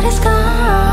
Let it go.